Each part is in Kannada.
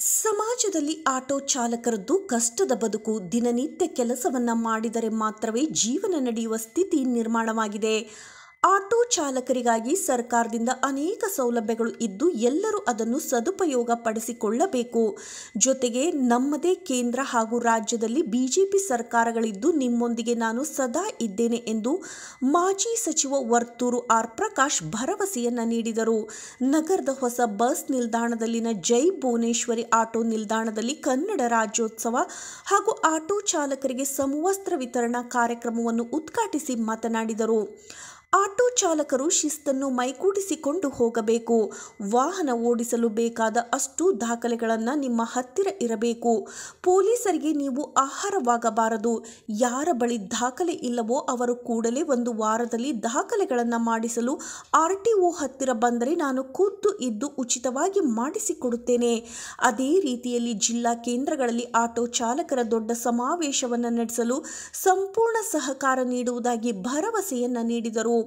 ಸಮಾಜದಲ್ಲಿ ಆಟೋ ಚಾಲಕರದ್ದು ಕಷ್ಟದ ಬದುಕು ದಿನನಿತ್ಯ ಕೆಲಸವನ್ನು ಮಾಡಿದರೆ ಮಾತ್ರವೇ ಜೀವನ ನಡೆಯುವ ಸ್ಥಿತಿ ನಿರ್ಮಾಣವಾಗಿದೆ. ಆಟೋ ಚಾಲಕರಿಗಾಗಿ ಸರ್ಕಾರದಿಂದ ಅನೇಕ ಸೌಲಭ್ಯಗಳು ಇದ್ದು ಎಲ್ಲರೂ ಅದನ್ನು ಸದುಪಯೋಗ ಪಡಿಸಿಕೊಳ್ಳಬೇಕು ಜೊತೆಗೆ ನಮ್ಮದೇ ಕೇಂದ್ರ ಹಾಗೂ ರಾಜ್ಯದಲ್ಲಿ ಬಿಜೆಪಿ ಸರ್ಕಾರಗಳಿದ್ದು ನಿಮ್ಮೊಂದಿಗೆ ನಾನು ಸದಾ ಇದ್ದೇನೆ ಎಂದು ಮಾಜಿ ಸಚಿವ ವರ್ತೂರು ಆರ್ ಪ್ರಕಾಶ್ ಭರವಸೆಯನ್ನು ನೀಡಿದರು. ನಗರದ ಹೊಸ ಬಸ್ ನಿಲ್ದಾಣದಲ್ಲಿನ ಜೈ ಭುವನೇಶ್ವರಿ ಆಟೋ ನಿಲ್ದಾಣದಲ್ಲಿ ಕನ್ನಡ ರಾಜ್ಯೋತ್ಸವ ಹಾಗೂ ಆಟೋ ಚಾಲಕರಿಗೆ ಸಮವಸ್ತ್ರ ವಿತರಣಾ ಕಾರ್ಯಕ್ರಮವನ್ನು ಉದ್ಘಾಟಿಸಿ ಮಾತನಾಡಿದರು. ಆಟೋ ಚಾಲಕರು ಶಿಸ್ತನ್ನು ಮೈಗೂಡಿಸಿಕೊಂಡು ಹೋಗಬೇಕು. ವಾಹನ ಓಡಿಸಲು ಬೇಕಾದ ಅಷ್ಟು ದಾಖಲೆಗಳನ್ನು ನಿಮ್ಮ ಹತ್ತಿರ ಇರಬೇಕು. ಪೊಲೀಸರಿಗೆ ನೀವು ಆಹಾರವಾಗಬಾರದು. ಯಾರ ಬಳಿ ದಾಖಲೆ ಇಲ್ಲವೋ ಅವರು ಕೂಡಲೇ ಒಂದು ವಾರದಲ್ಲಿ ದಾಖಲೆಗಳನ್ನು ಮಾಡಿಸಲು ಆರ್ ಟಿ ಒ ಹತ್ತಿರ ಬಂದರೆ ನಾನು ಖುದ್ದು ಇದ್ದು ಉಚಿತವಾಗಿ ಮಾಡಿಸಿಕೊಡುತ್ತೇನೆ. ಅದೇ ರೀತಿಯಲ್ಲಿ ಜಿಲ್ಲಾ ಕೇಂದ್ರಗಳಲ್ಲಿ ಆಟೋ ಚಾಲಕರ ದೊಡ್ಡ ಸಮಾವೇಶವನ್ನು ನಡೆಸಲು ಸಂಪೂರ್ಣ ಸಹಕಾರ ನೀಡುವುದಾಗಿ ಭರವಸೆಯನ್ನು ನೀಡಿದರು.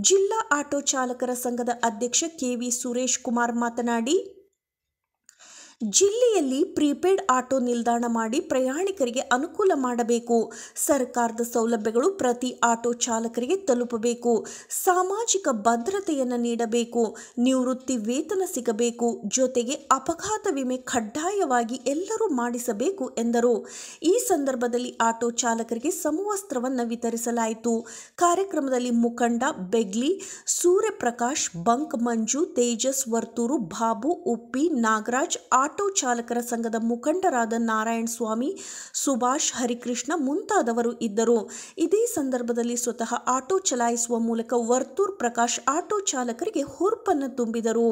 ಜಿಲ್ಲಾ ಆಟೋ ಚಾಲಕರ ಸಂಘದ ಅಧ್ಯಕ್ಷ ಕೆವಿ ಸುರೇಶ್ ಕುಮಾರ್ ಮಾತನಾಡಿ ಜಿಲ್ಲೆಯಲ್ಲಿ ಪ್ರೀಪೇಡ್ ಆಟೋ ನಿಲ್ದಾಣ ಮಾಡಿ ಪ್ರಯಾಣಿಕರಿಗೆ ಅನುಕೂಲ ಮಾಡಬೇಕು. ಸರ್ಕಾರದ ಸೌಲಭ್ಯಗಳು ಪ್ರತಿ ಆಟೋ ಚಾಲಕರಿಗೆ ತಲುಪಬೇಕು. ಸಾಮಾಜಿಕ ಭದ್ರತೆಯನ್ನು ನೀಡಬೇಕು. ನಿವೃತ್ತಿ ವೇತನ ಸಿಗಬೇಕು. ಜೊತೆಗೆ ಅಪಘಾತ ವಿಮೆ ಕಡ್ಡಾಯವಾಗಿ ಎಲ್ಲರೂ ಮಾಡಿಸಬೇಕು ಎಂದರು. ಈ ಸಂದರ್ಭದಲ್ಲಿ ಆಟೋ ಚಾಲಕರಿಗೆ ಸಮವಸ್ತ್ರವನ್ನು ವಿತರಿಸಲಾಯಿತು. ಕಾರ್ಯಕ್ರಮದಲ್ಲಿ ಮುಖಂಡ ಬೆಗ್ಲಿ, ಸೂರ್ಯಪ್ರಕಾಶ್, ಬಂಕ್ ಮಂಜು, ತೇಜಸ್ ವರ್ತೂರು, ಬಾಬು, ಉಪ್ಪಿ, ನಾಗರಾಜ್ ಆಟೋ ಚಾಲಕರ ಸಂಘದ ಮುಖಂಡರಾದ ನಾರಾಯಣ ಸ್ವಾಮಿ, ಸುಭಾಷ್ ಹರಿಕೃಷ್ಣ ಮುಂತಾದವರು ಇದ್ದರು. ಇದೇ ಸಂದರ್ಭದಲ್ಲಿ ಸ್ವತಃ ಆಟೋ ಚಲಾಯಿಸುವ ಮೂಲಕ ವರ್ತೂರ್ ಪ್ರಕಾಶ್ ಆಟೋ ಚಾಲಕರಿಗೆ ಹುರುಪನ್ನು ತುಂಬಿದರು.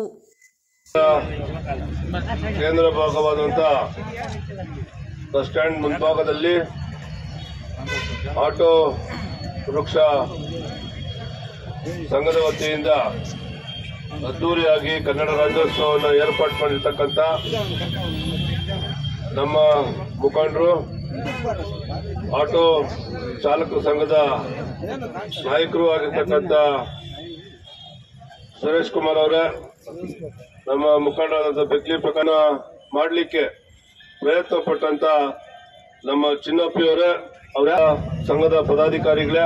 ಕೇಂದ್ರ ಭಾಗವಾದಂತಹ ಬಸ್ ಸ್ಟ್ಯಾಂಡ್ ಮುಂಭಾಗದಲ್ಲಿ ಆಟೋ ವೃಕ್ಷ ಸಂಘದ ವತಿಯಿಂದ ಅದ್ದೂರಿಯಾಗಿ ಕನ್ನಡ ರಾಜ್ಯೋತ್ಸವವನ್ನು ಏರ್ಪಾಡು ಮಾಡಿರ್ತಕ್ಕಂಥ ನಮ್ಮ ಮುಖಂಡರು, ಆಟೋ ಚಾಲಕ ಸಂಘದ ನಾಯಕರು ಆಗಿರ್ತಕ್ಕಂಥ ಸುರೇಶ್ ಕುಮಾರ್ ಅವರೇ, ನಮ್ಮ ಮುಖಂಡರಾದಂಥ ಬೆಕ್ಲಿ ಪ್ರಕರಣ ಮಾಡಲಿಕ್ಕೆ ಪ್ರಯತ್ನ ಪಟ್ಟಂತ ನಮ್ಮ ಚಿನ್ನಪ್ಪಿಯವರೇ ಅವರ ಸಂಘದ ಪದಾಧಿಕಾರಿಗಳೇ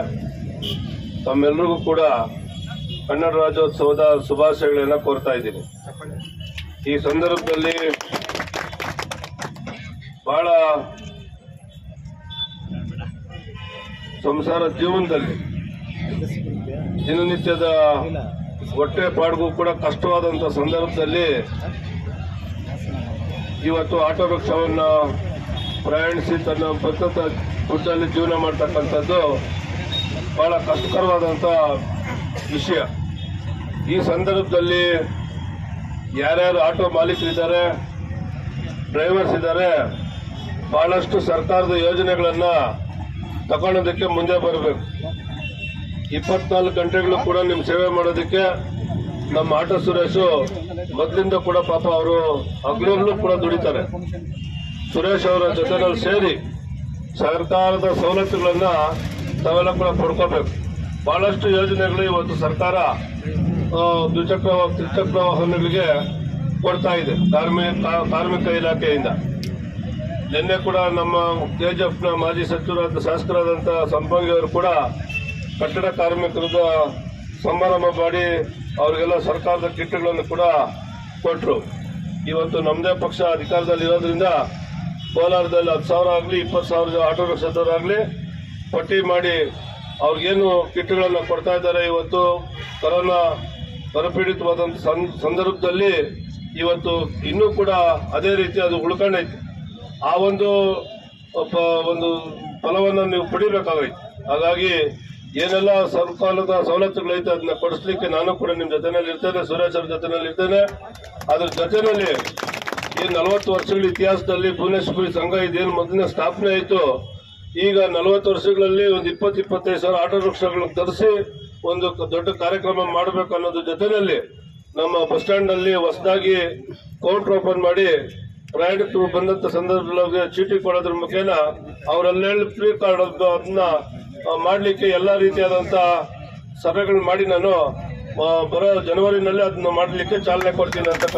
ತಮ್ಮೆಲ್ಲರಿಗೂ ಕೂಡ ಕನ್ನಡ ರಾಜ್ಯೋತ್ಸವದ ಶುಭಾಶಯಗಳನ್ನ ಕೋರ್ತಾ ಇದ್ದೀನಿ. ಈ ಸಂದರ್ಭದಲ್ಲಿ ಬಹಳ ಸಂಸಾರ ಜೀವನದಲ್ಲಿ ದಿನನಿತ್ಯದ ಹೊಟ್ಟೆ ಪಾಡ್ಗೂ ಕೂಡ ಕಷ್ಟವಾದಂತ ಸಂದರ್ಭದಲ್ಲಿ ಇವತ್ತು ಆಟೋ ರಿಕ್ಷಾವನ್ನು ಪ್ರಯಾಣಿಸಿ ತನ್ನ ಭದ್ರತಾ ದುಡ್ಡಲ್ಲಿ ಜೀವನ ಮಾಡ್ತಕ್ಕಂಥದ್ದು ಬಹಳ ಕಷ್ಟಕರವಾದಂಥ ವಿಷಯ. ಈ ಸಂದರ್ಭದಲ್ಲಿ ಯಾರ್ಯಾರು ಆಟೋ ಮಾಲೀಕರಿದ್ದಾರೆ, ಡ್ರೈವರ್ಸ್ ಇದ್ದಾರೆ, ಬಹಳಷ್ಟು ಸರ್ಕಾರದ ಯೋಜನೆಗಳನ್ನು ತಗೊಳೋದಕ್ಕೆ ಮುಂದೆ ಬರಬೇಕು. ಇಪ್ಪತ್ನಾಲ್ಕು ಗಂಟೆಗಳು ಕೂಡ ನಿಮ್ಮ ಸೇವೆ ಮಾಡೋದಕ್ಕೆ ನಮ್ಮ ಆಟೋ ಸುರೇಶು ಮೊದಲಿಂದ ಕೂಡ ಪಾಪ ಅವರು ಹಗಲೂ ಕೂಡ ದುಡಿತಾರೆ. ಸುರೇಶ್ ಅವರ ಜೊತೆನಲ್ಲಿ ಸೇರಿ ಸರ್ಕಾರದ ಸವಲತ್ತುಗಳನ್ನು ತಾವೆಲ್ಲ ಕೂಡ ಪಡ್ಕೋಬೇಕು ಬಹಳಷ್ಟು ಯೋಜನೆಗಳು ಇವತ್ತು ಸರ್ಕಾರ ದ್ವಿಚಕ್ರ ತ್ರಿಚಕ್ರ ವಾಹನಗಳಿಗೆ ಕೊಡ್ತಾ ಇದೆ ಕಾರ್ಮಿಕ ಕಾರ್ಮಿಕ ಇಲಾಖೆಯಿಂದ. ನಿನ್ನೆ ಕೂಡ ನಮ್ಮ ಕೆಜಿಎಫ್ನ ಮಾಜಿ ಸಚಿವರಾದ ಶಾಸಕರಾದಂಥ ಸಂಪಂಗಿ ಅವರು ಕೂಡ ಕಟ್ಟಡ ಕಾರ್ಮಿಕರದ ಸಮಾರಂಭ ಮಾಡಿ ಅವರಿಗೆಲ್ಲ ಸರ್ಕಾರದ ಕಿಟ್ಗಳನ್ನು ಕೂಡ ಕೊಟ್ಟರು ಇವತ್ತು ನಮ್ಮದೇ ಪಕ್ಷ ಅಧಿಕಾರದಲ್ಲಿ ಇರೋದ್ರಿಂದ ಕೋಲಾರದಲ್ಲಿ ಹತ್ತು ಸಾವಿರ ಆಗಲಿ, ಇಪ್ಪತ್ತು ಸಾವಿರ, ಆಟೋ ರಿಕ್ಷಾದವರಾಗಲಿ ಪಟ್ಟಿ ಮಾಡಿ ಅವ್ರಿಗೇನು ಕಿಟ್ಗಳನ್ನು ಕೊಡ್ತಾ ಇದ್ದಾರೆ ಇವತ್ತು? ಕೊರೋನಾ ಬರಪೀಡಿತವಾದಂಥ ಸಂದರ್ಭದಲ್ಲಿ ಇವತ್ತು ಇನ್ನೂ ಕೂಡ ಅದೇ ರೀತಿ ಅದು ಉಳ್ಕೊಂಡೈತೆ. ಆ ಒಂದು ಒಂದು ಫಲವನ್ನು ನೀವು ಪಡಿಬೇಕಾಗೈತೆ. ಹಾಗಾಗಿ ಏನೆಲ್ಲ ಸರ್ಕಾರದ ಸವಲತ್ತುಗಳೈತೆ ಅದನ್ನ ಕೊಡಿಸ್ಲಿಕ್ಕೆ ನಾನು ಕೂಡ ನಿಮ್ಮ ಜೊತೆನಲ್ಲಿ ಇರ್ತೇನೆ ಸುರೇಶ್ ಅವ್ರ ಜೊತೆನಲ್ಲಿ ಇರ್ತೇನೆ. ಅದ್ರ ಜೊತೆಯಲ್ಲಿ ಈ ನಲವತ್ತು ವರ್ಷಗಳ ಇತಿಹಾಸದಲ್ಲಿ ಭುವನೇಶ್ವರಿ ಸಂಘ ಇದೇನು ಮೊದಲನೇ ಸ್ಥಾಪನೆ ಆಯಿತು? ಈಗ ನಲವತ್ತು ವರ್ಷಗಳಲ್ಲಿ ಒಂದು ಇಪ್ಪತ್ತು, ಇಪ್ಪತ್ತೈದು ಸಾವಿರ ಆಟೋ ರಿಕ್ಷಾಗಳನ್ನು ತರಿಸಿ ಒಂದು ದೊಡ್ಡ ಕಾರ್ಯಕ್ರಮ ಮಾಡಬೇಕು ಅನ್ನೋದ್ರ ಜೊತೆಯಲ್ಲಿ ನಮ್ಮ ಬಸ್ ಸ್ಟ್ಯಾಂಡ್ನಲ್ಲಿ ಹೊಸದಾಗಿ ಕೌಂಟರ್ ಓಪನ್ ಮಾಡಿ ಪ್ರಯಾಣಿಕರು ಬಂದಂತ ಸಂದರ್ಭದಲ್ಲಿ ಚೀಟಿ ಕೊಡೋದ್ರ ಮುಖೇನ ಅವರಲ್ಲೇಳ ಫ್ರೀ ಕಾರ್ಡ್ ಅದನ್ನ ಮಾಡಲಿಕ್ಕೆ ಎಲ್ಲ ರೀತಿಯಾದಂತ ಸಭೆಗಳು ಮಾಡಿ ನಾನು ಬರೋ ಜನವರಿನಲ್ಲಿ ಅದನ್ನ ಮಾಡಲಿಕ್ಕೆ ಚಾಲನೆ ಕೊಡ್ತೀನಿ ಅಂತ